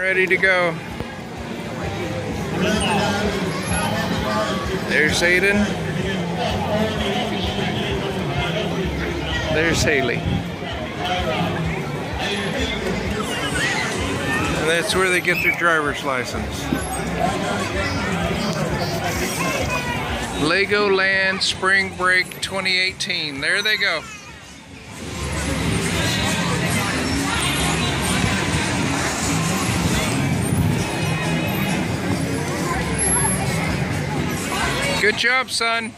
Ready to go. There's Aiden. There's Haley. And that's where they get their driver's license. Legoland Spring Break 2018. There they go. Good job, son.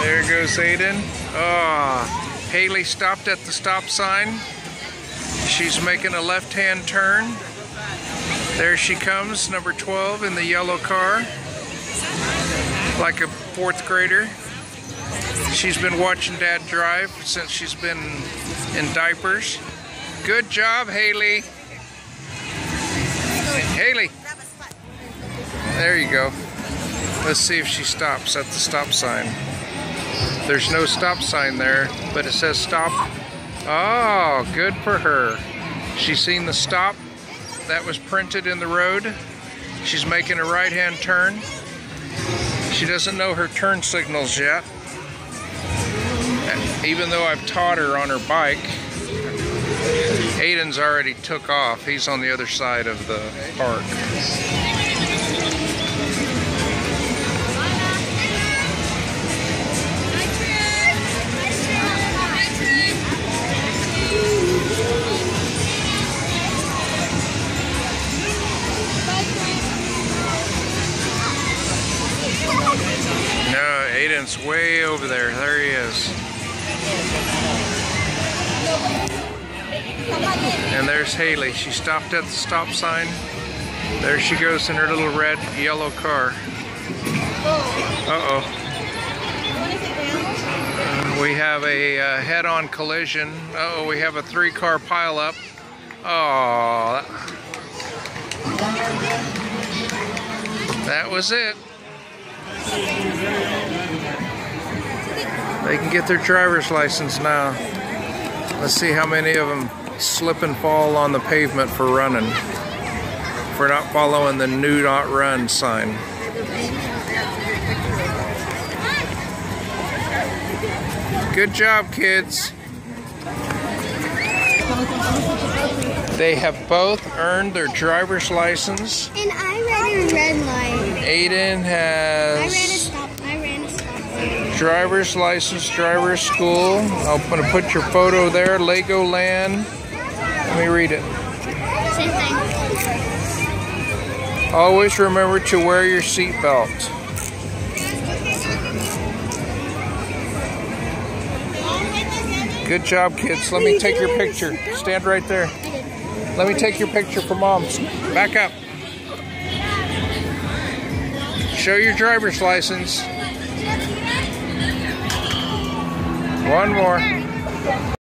There goes Aiden. Oh, Haley stopped at the stop sign. She's making a left-hand turn. There she comes, number 12 in the yellow car. Like a fourth grader. She's been watching Dad drive since she's been in diapers. Good job, Haley. Haley. There you go. Let's see if she stops at the stop sign. There's no stop sign there, but it says stop. Oh, good for her. She's seen the stop that was printed in the road. She's making a right-hand turn. She doesn't know her turn signals yet. Even though I've taught her on her bike, Aiden's already took off. He's on the other side of the park. Aiden's way over there. There he is. And there's Haley. She stopped at the stop sign. There she goes in her little red, yellow car. Uh-oh. Uh, we have a uh, head-on collision. Uh oh we have a three-car pileup. Oh, that was it. They can get their driver's license now. Let's see how many of them slip and fall on the pavement for running. For not following the "Do not run" sign. Good job, kids. They have both earned their driver's license. And I ran a red light. Aiden has. Driver's license, driver's school. I'm going to put your photo there. Legoland. Let me read it. Same thing. Always remember to wear your seatbelt. Good job, kids. Let me take your picture. Stand right there. Let me take your picture for moms. Back up. Show your driver's license. One more.